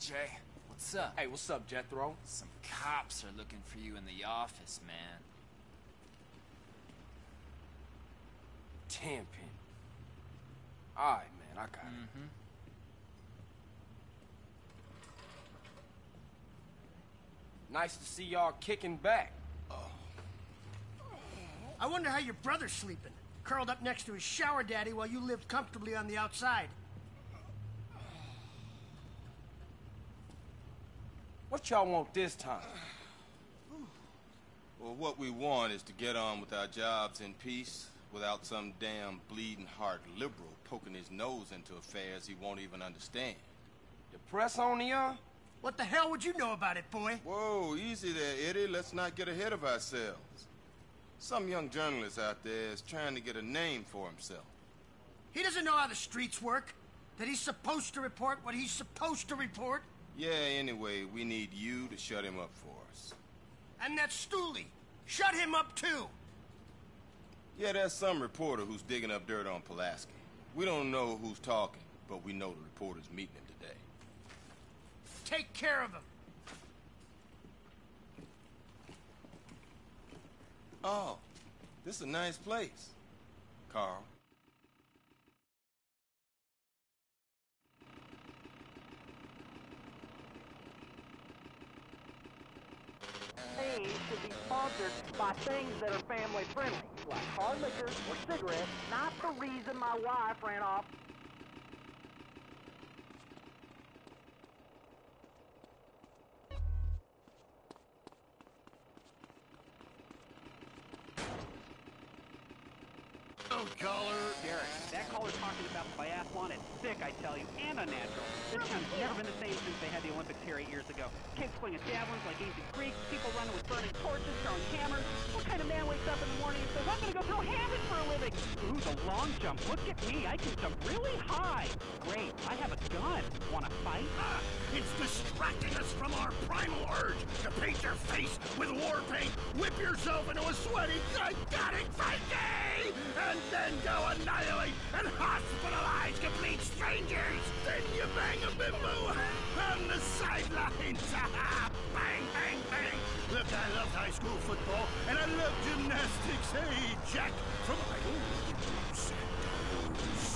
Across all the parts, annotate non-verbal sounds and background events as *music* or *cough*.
Jay. What's up? Hey, what's up, Jethro? Some cops are looking for you in the office, man. Tenpenny. Alright, man, I got it. Mm-hmm. Nice to see y'all kicking back. Oh. I wonder how your brother's sleeping. Curled up next to his shower daddy while you lived comfortably on the outside. What y'all want this time? Well, what we want is to get on with our jobs in peace without some damn bleeding heart liberal poking his nose into affairs he won't even understand. The press on y'all? What the hell would you know about it, boy? Whoa, easy there, Eddie. Let's not get ahead of ourselves. Some young journalist out there is trying to get a name for himself. He doesn't know how the streets work. That he's supposed to report what he's supposed to report. Yeah, anyway, we need you to shut him up for us. And that Stooley. Shut him up too. Yeah, there's some reporter who's digging up dirt on Pulaski. We don't know who's talking, but we know the reporter's meeting him today. Take care of him. Oh, this is a nice place. Carl. Things should be sponsored by things that are family friendly, like hard liquor or cigarettes, not the reason my wife ran off Oh, caller. Derek, that caller's talking about biathlon is sick, I tell you, and unnatural. This town's never been the same since they had the Olympics here eight years ago. Kids swinging javelins like ancient Greeks, people running with burning torches, throwing hammers. What kind of man wakes up in the morning and says, I'm gonna go throw hammers for a living? Ooh, the long jump. Look at me, I can jump really high. Great, I have a gun. Wanna fight? Ah, it's distracting us from our primal urge to paint your face with war paint, whip yourself into a sweaty, gigantic Viking, and then go annihilate and hospitalize complete strangers. Then you bang a bimbo on the sidelines. *laughs* bang, bang, bang. Look, I loved high school football, and I love gymnastics. Hey, Jack, from my old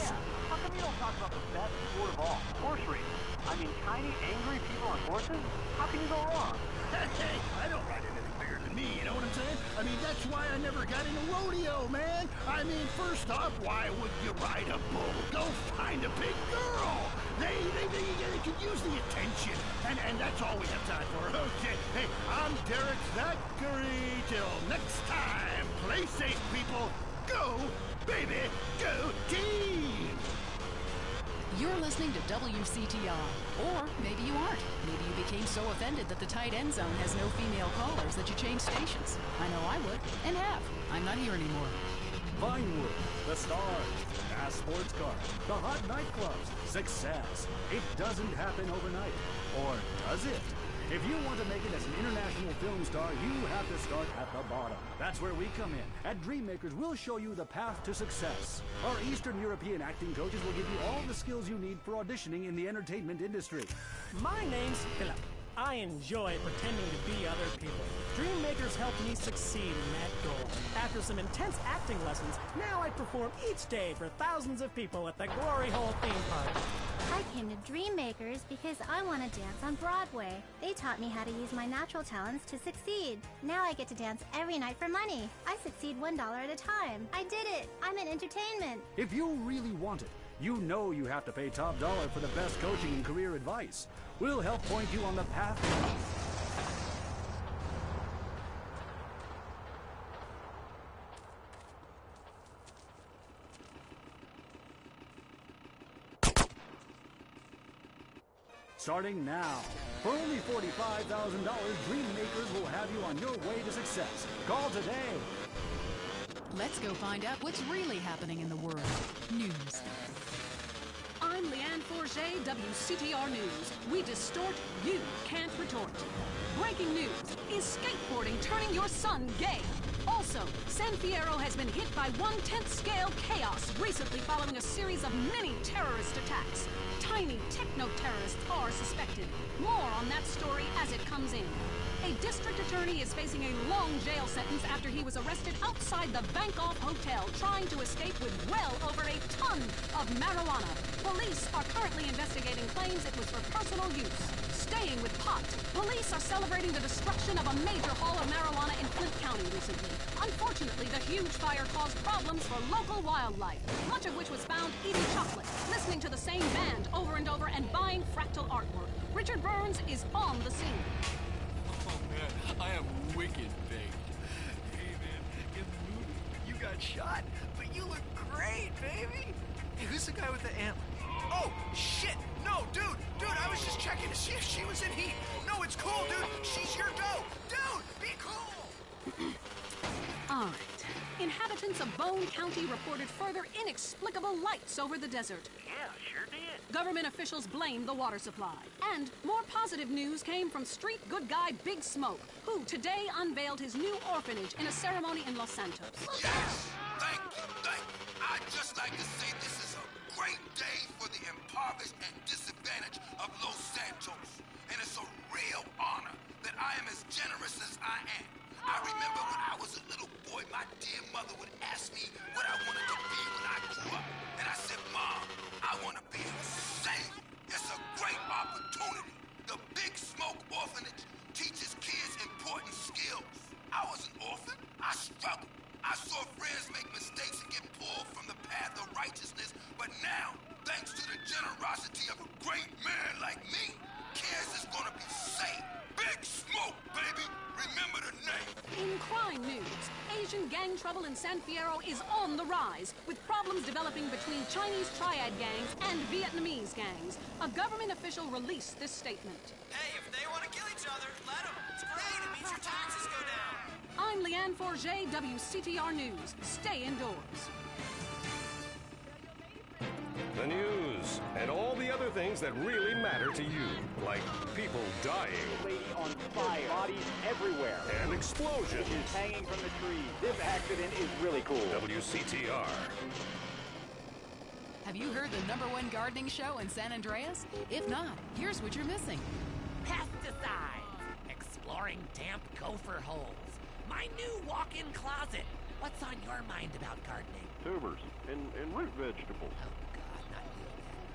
Yeah, how come you don't talk about the best sport of all, horse racing? I mean, tiny, angry people on horses? How can you go wrong? *laughs* Hey, I don't ride anything bigger than me, you know what I'm saying? I mean, that's why I never got into rodeo, man. I mean, first off, why would you ride a bull? Go find a big girl. They, they, they, they could use the attention, and, and that's all we have time for. Okay, hey, I'm Derek Zachary. Till next time, play safe, people. Go, baby, go team! You're listening to WCTR. Or maybe you aren't. Maybe you became so offended that the tight end zone has no female callers that you changed stations. I know I would, and have. I'm not here anymore. Vinewood, the stars, Bass Sports cars, the hot nightclubs, success. It doesn't happen overnight. Or does it? If you want to make it as an international film star, you have to start at the bottom. That's where we come in. At Dreammakers, we'll show you the path to success. Our Eastern European acting coaches will give you all the skills you need for auditioning in the entertainment industry. My name's Philip. I enjoy pretending to be other people. Dreammakers helped me succeed in that goal. After some intense acting lessons, now I perform each day for thousands of people at the Glory Hole theme park. I came to Dreammakers because I want to dance on Broadway. They taught me how to use my natural talents to succeed. Now I get to dance every night for money. I succeed one dollar at a time. I did it. I'm in entertainment. If you really want it, you know you have to pay top dollar for the best coaching and career advice. We'll help point you on the path. Starting now. For only $45,000, Dreammakers will have you on your way to success. Call today. Let's go find out what's really happening in the world. News. I'm Lianne Forget, WCTR News. We distort, you can't retort. Breaking news. Is skateboarding turning your son gay? Also, San Fierro has been hit by one-tenth scale chaos recently following a series of many terrorist attacks. Tiny techno-terrorists are suspected. More on that story as it comes in. A district attorney is facing a long jail sentence after he was arrested outside the Bankoff Hotel trying to escape with well over a ton of marijuana. Police are currently investigating claims it was for personal use. Staying with pot, police are celebrating the destruction of a major haul of marijuana in Flint County recently. Unfortunately, the huge fire caused problems for local wildlife, much of which was found eating chocolate, listening to the same band over and over, and buying fractal artwork. Richard Burns is on the scene. Oh man, I am wicked baked. Hey man, in the movie, you got shot, but you look great, baby. Hey, who's the guy with the antler? Oh, shit! No, dude, dude, I was just checking to see if she was in heat. No, it's cool, dude. She's your dough. Dude, be cool. All right. Inhabitants of Bone County reported further inexplicable lights over the desert. Yeah, sure did. Government officials blame the water supply. And more positive news came from street good guy Big Smoke, who today unveiled his new orphanage in a ceremony in Los Santos. Trouble in San Fierro is on the rise, with problems developing between Chinese triad gangs and Vietnamese gangs. A government official released this statement. Hey, if they want to kill each other, let them. It's great. It means your taxes go down. I'm Lianne Forget, WCTR News. Stay indoors. The news and all the other things that really matter to you, like people dying Lady on fire. Bodies everywhere. and explosions. Is hanging from the tree. This accident is really cool. WCTR. Have you heard the number one gardening show in San Andreas? If not, here's what you're missing. Pesticides. Exploring damp gopher holes. My new walk-in closet. What's on your mind about gardening? Tubers and, and root vegetables. Oh,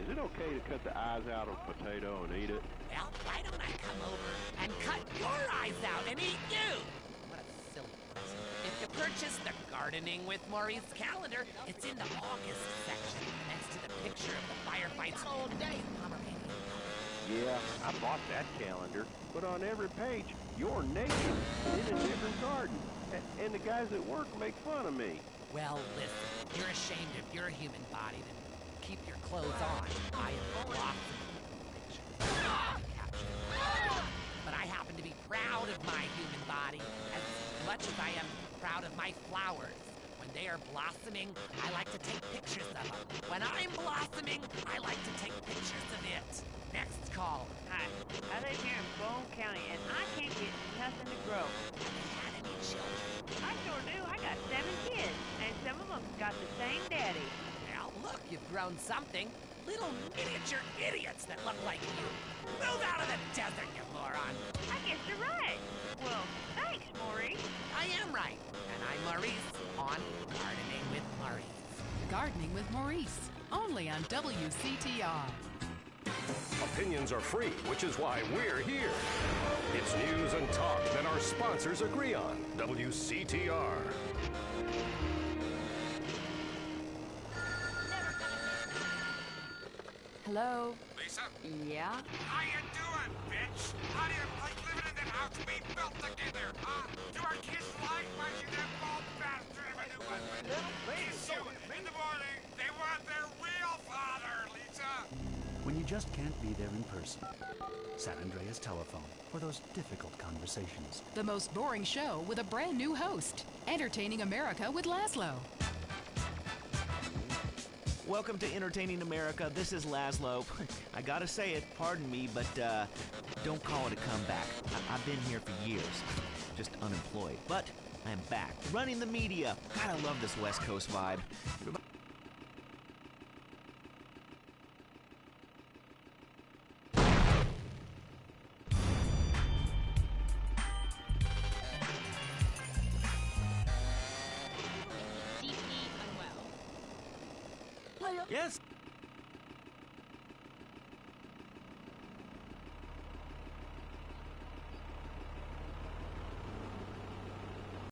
Is it okay to cut the eyes out of a potato and eat it? Well, why don't I come over and cut your eyes out and eat you? What a silly person. If you purchase the Gardening with Maurice calendar, it's in the August section next to the picture of the firefights all day Pomeranian. Yeah, I bought that calendar. But on every page, your nation in a different garden. A- And the guys at work make fun of me. Well, listen, you're ashamed of your human body, then keep your clothes on. I am. But I happen to be proud of my human body as much as I am proud of my flowers. When they are blossoming, I like to take pictures of them. When I'm blossoming, I like to take pictures of it. Next call. Hi, I live here in Bone County, and I can't get nothing to grow. Had any children? I sure do. I got seven kids, and some of them got the same daddy. Well, look, you've grown something. Little miniature idiots that look like you. Move out of the desert, you moron. I guess you're right. Well, thanks, Maurice. I am right. And I'm Maurice on Gardening with Maurice. Gardening with Maurice, only on WCTR. Opinions are free, which is why we're here. It's news and talk that our sponsors agree on. WCTR. Hello? Lisa? Yeah? How you doing, bitch? How do you like living in that house we built together, huh? Do our kids like watching that bald bastard of a new husband? Kiss you in the morning. They want their real father, Lisa. When you just can't be there in person. San Andreas Telephone for those difficult conversations. The most boring show with a brand new host. Entertaining America with Laszlo. Welcome to Entertaining America. This is Laszlo. *laughs* I gotta say it, pardon me, but uh, don't call it a comeback. I- I've been here for years, just unemployed. But I'm back, running the media. God, I love this West Coast vibe. Yes.